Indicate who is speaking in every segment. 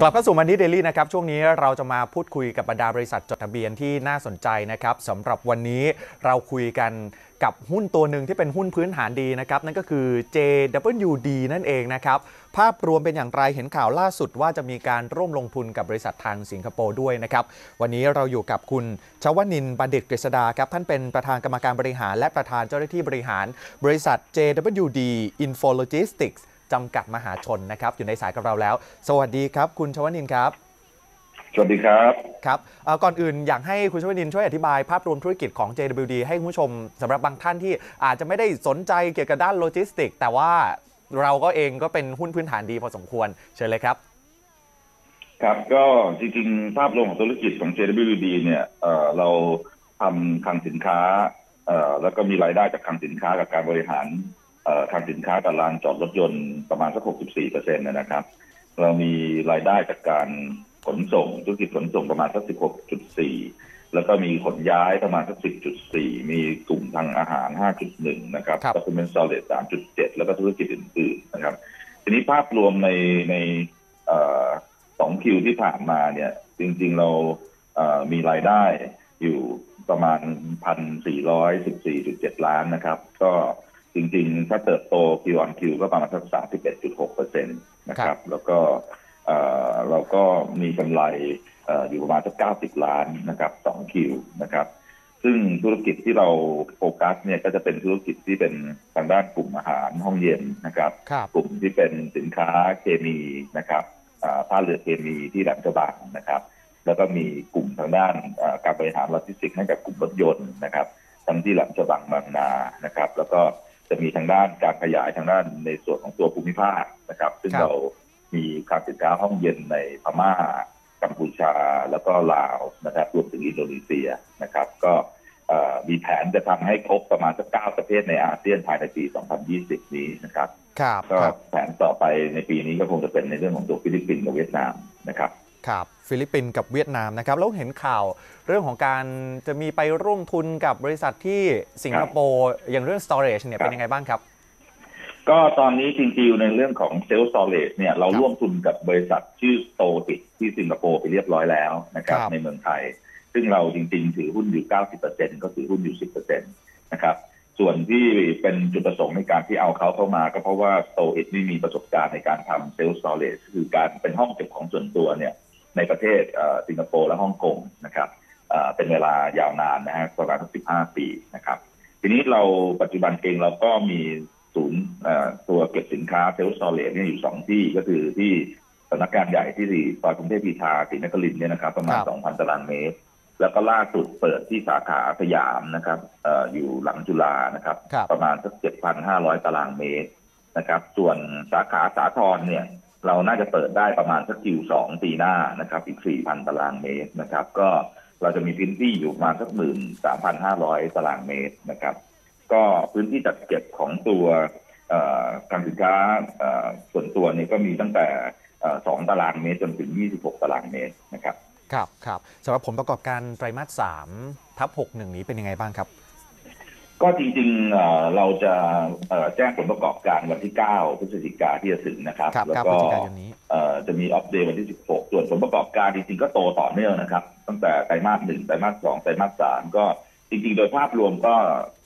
Speaker 1: กลับเข้าสู่มันนี่เดลี่นะครับช่วงนี้เราจะมาพูดคุยกับบรรดาบริษัทจดทะเบียนที่น่าสนใจนะครับสำหรับวันนี้เราคุยกันกับหุ้นตัวหนึ่งที่เป็นหุ้นพื้นฐานดีนะครับ นั่นก็คือ JWD นั่นเองนะครับ ภาพรวมเป็นอย่างไรเห็นข่าวล่าสุดว่าจะมีการร่วมลงทุนกับบริษัททางสิงคโปร์ด้วยนะครับ วันนี้เราอยู่กับคุณชวนินบัณฑิตกฤษดาครับท่านเป็นประธานกรรมการบริหาร และประธานเจ้าหน้าที่บริหาร บริษัท JWD Infologistics จำกัดมหาชนนะครับ อยู่ในสายกับเราแล้ว สวัสดีครับ คุณชวนินครับ
Speaker 2: สวัสดีครับ
Speaker 1: ครับเอ่อก่อนอื่นอยากให้คุณชวนินช่วยอธิบายภาพรวมธุรกิจของ JWD ให้คุณผู้ชมสำหรับบางท่านที่อาจจะไม่ได้สนใจเกี่ยวกับด้านโลจิสติก แต่ว่าเราก็เองก็เป็นหุ้นพื้นฐานดีพอสมควรเชิญเลยครับ
Speaker 2: ครับก็จริงๆ ภาพรวมของธุรกิจของ JWD เนี่ยเอ่อเราทำคลังสินค้าเอ่อแล้วก็มีรายได้จากคลังสินค้ากับการบริหาร เอ่อคลังสินค้ากับลานจอดรถยนต์ประมาณสัก 64เปอร์เซ็นต์นะครับ เรามีรายได้จากการขนส่งธุรกิจขนส่งประมาณสัก 16.4 แล้วก็มีขนย้ายประมาณสัก 10.4 มีกลุ่มทางอาหาร 5.1 นะครับ
Speaker 1: ครับ
Speaker 2: document storage 3.7 แล้วก็ธุรกิจอื่นๆนะครับ ทีนี้ภาพรวมในในเอ่อสองคิวที่ผ่านมาเนี่ย จริงๆเราเอ่อมีรายได้อยู่ประมาณ 1,414.7 ล้านนะครับ ก็ จริงๆ ถ้าเติบโต Q on Q ก็ประมาณสัก31.6เปอร์เซ็นต์นะค
Speaker 1: ครั
Speaker 2: รับบแล้วก็เอ่อเราก็มีกำไรเอ่ออยู่ประมาณสัก90ล้านนะครับ2คิวนะครับ ซึ่งธุรกิจที่เราโฟกัสเนี่ยก็จะเป็นธุรกิจที่เป็นทางด้านกลุ่มอาหารห้องเย็นนะครับ
Speaker 1: ครับ
Speaker 2: กลุ่มที่เป็นสินค้าเคมีนะครับอ่าผ้าเหลือเคมีที่แหลมฉบังนะครับ แล้วก็มีกลุ่มทางด้านอ่าการบริหารโลจิสติกส์ให้กับกลุ่มรถยนต์นะครับ ทั้งที่แหลมฉบังบางนานะครับ แล้วก็ จะมีทางด้านการขยายทางด้านในส่วนของตัวภูมิภาคนะครับ ซึ่ง
Speaker 1: ครับ
Speaker 2: เรามีการสินค้าห้องเย็นในพม่า กัมพูชาแล้วก็ลาวนะครับรวมถึงอินโดนีเซียนะครับ ก็เอ่อมีแผนจะทำให้ครบประมาณสักเก้าประเทศในอาเซียนภายในปี 2020 นี้นะครับ
Speaker 1: ครับ
Speaker 2: ก็
Speaker 1: ครับ
Speaker 2: แผนต่อไปในปีนี้ก็คงจะเป็นในเรื่องของตัวฟิลิปปินส์กับเวียดนามนะครับ
Speaker 1: ครับฟิลิปปินส์กับเวียดนามนะครับแล้วเห็นข่าวเรื่องของการจะมีไปร่วมทุนกับบริษัทที่สิงคโปร์อย่างเรื่อง storage เนี่ย
Speaker 2: ครับ
Speaker 1: เป็นยังไงบ้างครับ
Speaker 2: ก็ตอนนี้จริงๆในเรื่องของเซลล์ o อ a g e เนี่ยเรา
Speaker 1: ครับ
Speaker 2: ร่วมทุนกับบริษัทชื่อโตติที่สิงคโปร์ไปเรียบร้อยแล้วนะครับ
Speaker 1: ครับ
Speaker 2: ในเมืองไทย ซึ่งเราจริงๆ ถือหุ้นอยู่ 90%ก็ถือหุ้นอยู่ 10%นะครับส่วนที่เป็นจุดประสงค์ในการที่เอาเขาเข้ามา ก็เพราะว่าโตอิไม่มีประสบการณ์ในการทำเซลล์ o อ a g e คือการเป็นห้องเก็บของส่วนตัวเนี่ย ในประเทศเอ่อสิงคโปร์และฮ่องกงนะครับเอ่อเป็นเวลายาวนานนะฮะประมาณสัก15 ปีนะครับทีนี้เราปัจจุบันเองเราก็มีศูนย์เอ่อตัวเก็บสินค้าเซลล์ o อ a g e เนี่ยอยู่สองที่ก็คือที่สำนักงานใหญ่ที่ซอยกรุงเทพพีทาศรีนครินทร์เนี่ยนะครับประมาณ
Speaker 1: ครับ
Speaker 2: 2,000 ตารางเมตร แล้วก็ล่าสุดเปิดที่สาขาสยามนะครับเอ่ออยู่หลังจุฬานะครับ
Speaker 1: ครับ
Speaker 2: ประมาณสัก7,500 ตารางเมตรนะครับ ส่วนสาขาสาทรเนี่ย เราน่าจะเปิดได้ประมาณสักคิวสองปีหน้านะครับ อีก4,000ตารางเมตรนะครับ ก็เราจะมีพื้นที่อยู่ประมาณสักหมื่นสามพันห้าร้อยตารางเมตรนะครับ ก็พื้นที่จัดเก็บของตัวการสินค้าส่วนตัวนี่ก็มีตั้งแต่สองตารางเมตรจนถึง 26 ตารางเมตรนะครับ
Speaker 1: ครับครับสำหรับผลประกอบการไตรมาส3ทับ61 นี้เป็นยังไงบ้างครับ
Speaker 2: ก็จริงๆเอ่อเราจะเอ่อแจ้งผลประกอบการวันที่ 9 พฤศจิกาที่จะถึงนะครับ
Speaker 1: ครับ
Speaker 2: แล้ว
Speaker 1: 9พ
Speaker 2: ก็
Speaker 1: ฤศจิกายนนี้
Speaker 2: เอ่อจะมีอัปเดตวันที่ 16 ส่วนผลประกอบการจริงๆก็โตต่อเนื่องนะครับ ตั้งแต่ไตรมาสหนึ่งไตรมาสสองไตรมาสสามก็จริงๆ โดยภาพรวมก็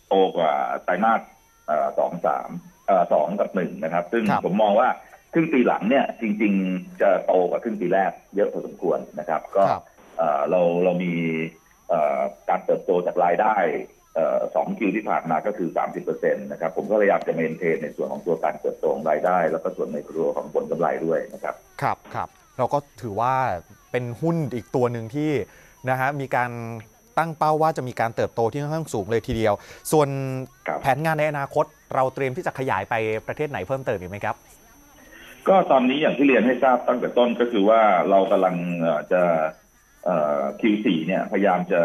Speaker 2: โตกว่าไตรมาสเอ่อสองสามเอ่อสองกับหนึ่งนะครับ ซึ่ง
Speaker 1: ครับ
Speaker 2: ผมมองว่าครึ่งปีหลังเนี่ยจริง ๆ จะโตกว่าครึ่งปีแรกเยอะพอสมควรนะครับ ก็
Speaker 1: ครับ
Speaker 2: เอ่อเราเรามีเอ่อการเติบโตจากรายได้เอ่อ สองคิวที่ผ่านมาก็คือ 30%นะครับ ผมก็พยายามจะเมนเทนในส่วนของตัวการเติบโตของรายได้ แล้วก็ส่วนในครัวของผลกำไรด้วยนะครับ
Speaker 1: ครับครับเราก็ถือว่าเป็นหุ้นอีกตัวหนึ่งที่นะฮะมีการตั้งเป้าว่าจะมีการเติบโตที่ค่อนข้างสูงเลยทีเดียว ส่วน
Speaker 2: ครับ
Speaker 1: แผนงานในอนาคต เราเตรียมที่จะขยายไปประเทศไหนเพิ่มเติมอีกไหมครับ
Speaker 2: ก็ตอนนี้อย่างที่เรียนให้ทราบตั้งแต่ต้นก็คือว่าเรากำลังเอ่อจะเอ่อ Q4 เนี่ยพยายามจะ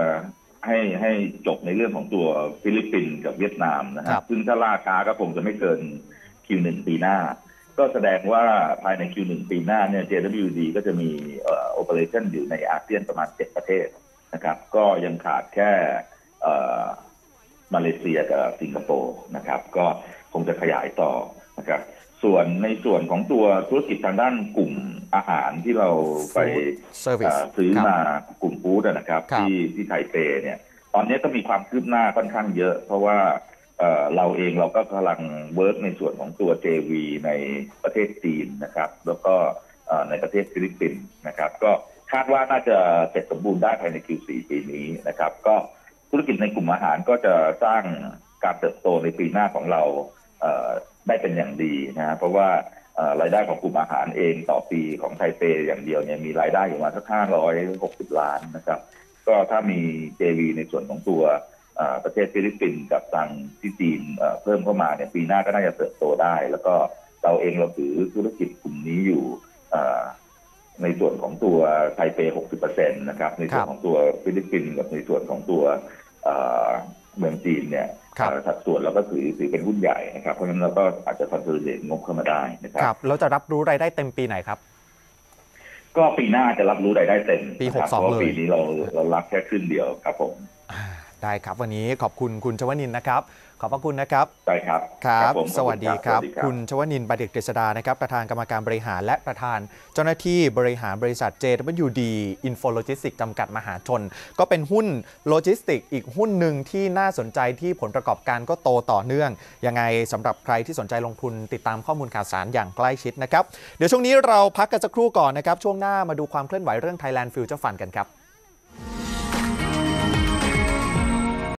Speaker 2: ให้ให้จบในเรื่องของตัวฟิลิปปินส์กับเวียดนามนะครับ
Speaker 1: ครั
Speaker 2: บซึ่งถ้าล่าช้าก็คงจะไม่เกิน Q1 ปีหน้า ก็แสดงว่าภายใน Q1 ปีหน้าเนี่ย JWD ก็จะมีเอ่อ operation อยู่ในอาเซียนประมาณ 7 ประเทศนะครับ ก็ยังขาดแค่เอ่อมาเลเซียกับสิงคโปร์นะครับ ก็คงจะขยายต่อนะครับ ส่วนในส่วนของตัวธุรกิจทางด้านกลุ่ม อาหารที่เราไป
Speaker 1: เซอร์วิส
Speaker 2: เอ่อซื้อมากลุ่ม food อะนะครับ
Speaker 1: ครับ
Speaker 2: ที่ที่ไทเปเนี่ยตอนนี้ก็มีความคืบหน้าค่อนข้างเยอะ เพราะว่าเอ่อเราเองเราก็กำลัง work ในส่วนของตัว JV ในประเทศจีนนะครับ แล้วก็เอ่อในประเทศฟิลิปปินส์นะครับ ก็คาดว่าน่าจะเสร็จสมบูรณ์ได้ภายใน Q4 ปีนี้นะครับ ก็ธุรกิจในกลุ่มอาหารก็จะสร้างการเติบโตในปีหน้าของเราเอ่อได้เป็นอย่างดีนะฮะเพราะว่าเอ่อ รายได้ของกลุ่มอาหารเองต่อปีของไทเปอย่างเดียวเนี่ยมีรายได้อยู่มาสักห้าร้อยหกสิบล้านนะครับ ก็ถ้ามี JV ในส่วนของตัวประเทศฟิลิปปินส์กับทางที่จีนเพิ่มเข้ามาเนี่ยปีหน้าก็น่าจะเติบโตได้ แล้วก็เราเองเราถือธุรกิจกลุ่มนี้อยู่ในส่วนของตัวไทเป 60%นะครับ ในส่วนของตัวฟิลิปปินส์กับในส่วนของตัว เอ่อเมืองจีนเนี่ย
Speaker 1: ครับ
Speaker 2: เอ่อสัดส่วนเราก็ถือถือเป็นหุ้นใหญ่นะครับเพราะฉะนั้นเราก็อาจจะคอนโทรลเลงบเข้ามาได้นะครับ
Speaker 1: ครับเราจะรับรู้รายได้เต็มปีไหนครับ
Speaker 2: ก็ปีหน้าจะรับรู้รายได้เต็ม
Speaker 1: ปี
Speaker 2: นะครับ
Speaker 1: 62
Speaker 2: เพราะว่า
Speaker 1: เลย
Speaker 2: ปีนี้เราเรารับแค่ครึ่งเดียวครับผม
Speaker 1: อ่า ได้ครับ วันนี้ขอบคุณคุณชวนินทร์นะครับ ขอบพระคุณนะครับ
Speaker 2: ได้ครับ
Speaker 1: ครับ
Speaker 2: ผม
Speaker 1: สวัสดีครับ
Speaker 2: สวัสดี
Speaker 1: คุณชวนินทร์บดิตกฤษดานะครับ ประธานกรรมการบริหารและประธาน เจ้าหน้าที่บริหารบริษัท JWD InfoLogistics จำกัดมหาชน ก็เป็นหุ้นโลจิสติกอีกหุ้นหนึ่งที่น่าสนใจที่ผลประกอบการก็โตต่อเนื่อง ยังไงสำหรับใครที่สนใจลงทุนติดตามข้อมูลข่าวสารอย่างใกล้ชิดนะครับ เดี๋ยวช่วงนี้เราพักกันสักครู่ก่อนนะครับ ช่วงหน้ามาดูความเคลื่อนไหวเรื่อง Thailand Future Fund กันครับ